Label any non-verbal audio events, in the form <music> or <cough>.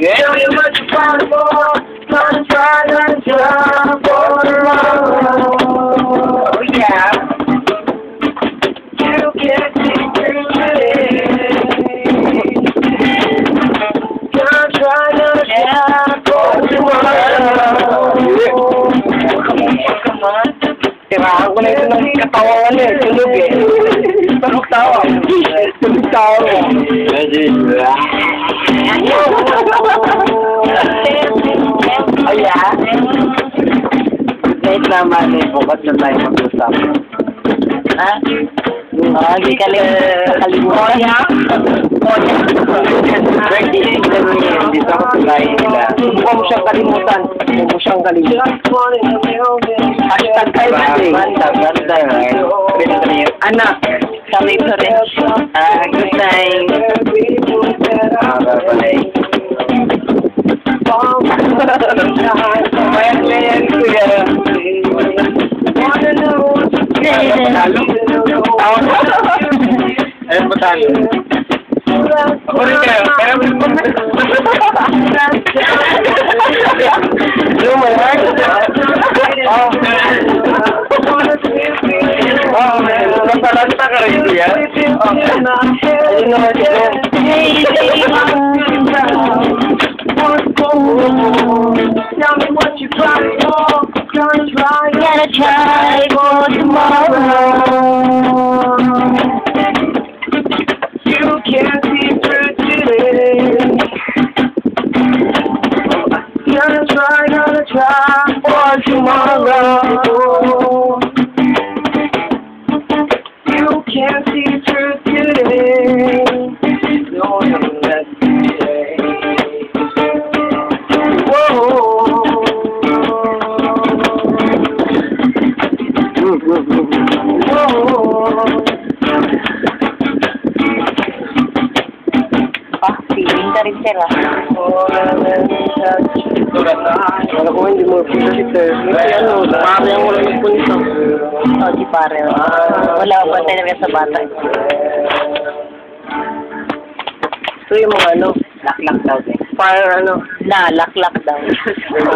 Every much fun for fun, fun, and jump for love. Yeah. You get me through it. Don't try to jump for the world. Come on, come on. Diba? Ako na yung nagkatawa niya. Tulog eh. Tulog tawa. Tulog tawa. Tulog tawa. Wait naman eh. Bukas na tayo mag-usap. Ha? Ah, hindi ka rin nakalimutan. Oya? Oya? Birthday ko na yun. Ako sa bahay nila. Huwag mo siyang kalimutan. Huwag mo siyang kalimutan. Hashtag kayo birthday. Ganda, ganda. Anak, kami ko rin. Ah, Ayan ba tayo? Ako rin kayo. Pero... No, my heart. Oh, man. Oh, man. Nasalanta ka rin siya. Oh, man. Ayun naman siya. Hey, hey, Gonna try Gotta try for tomorrow. You can't see through today. Gonna try, gonna try for tomorrow. You can't see through today. Ka rin sila. Wala ko hindi mo visit eh. Kasi ano, pare ang wala ng punito. Oh, di pare. Wala ko pa talaga sa bata. Ito yung mga ano, Laklak daw din. fire ano. Na, laklak daw. <laughs>